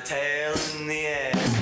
tail in the air.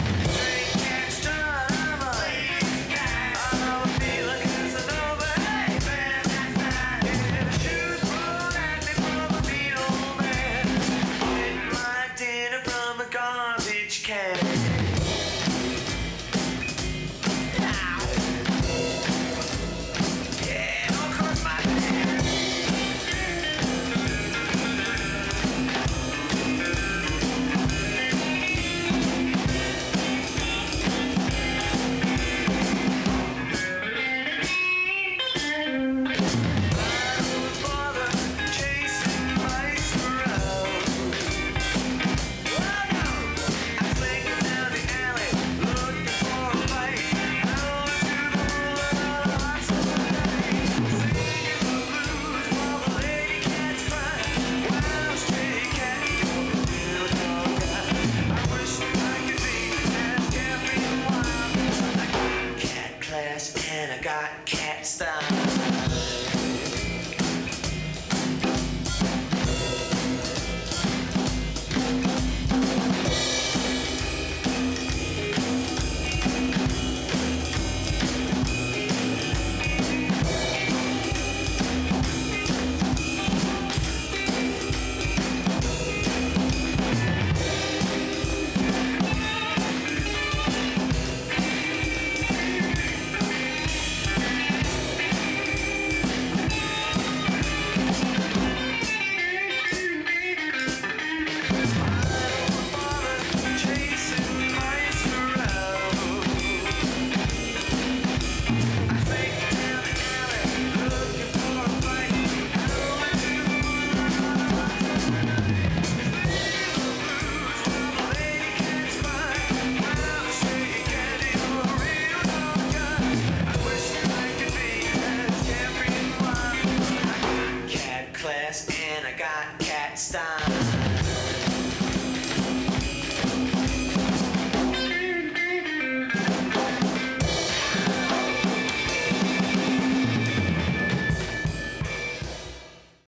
Got